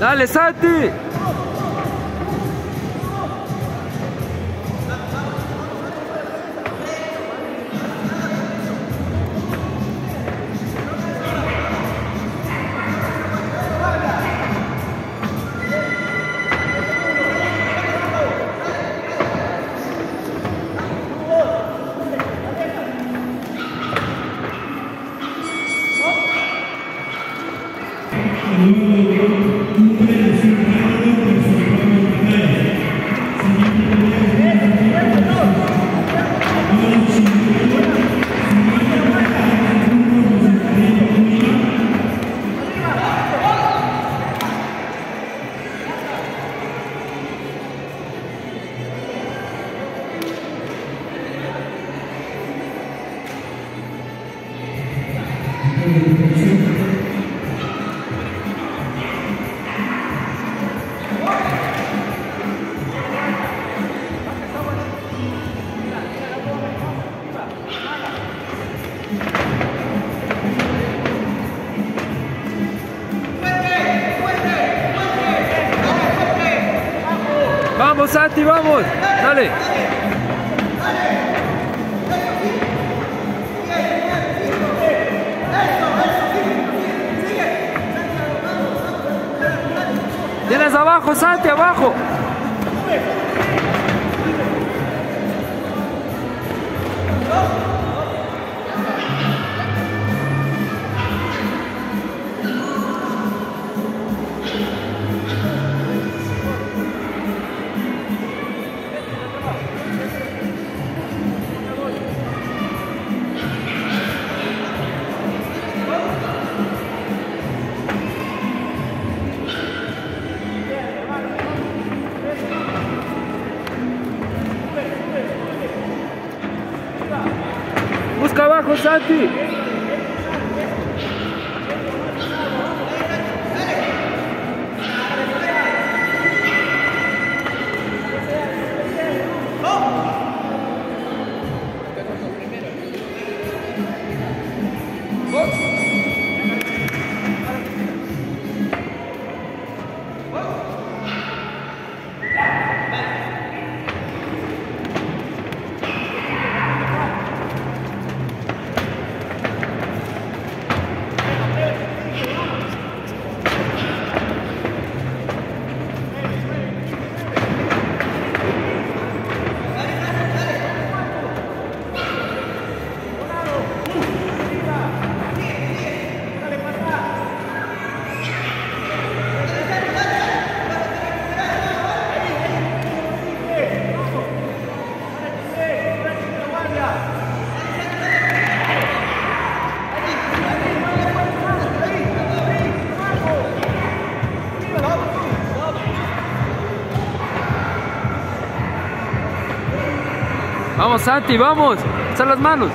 Dale, Santi. Vamos, Santi, vamos. Dale. Tienes abajo, Santi, abajo. Busca abajo, Santi. Vamos, Santi, vamos. Alza las manos.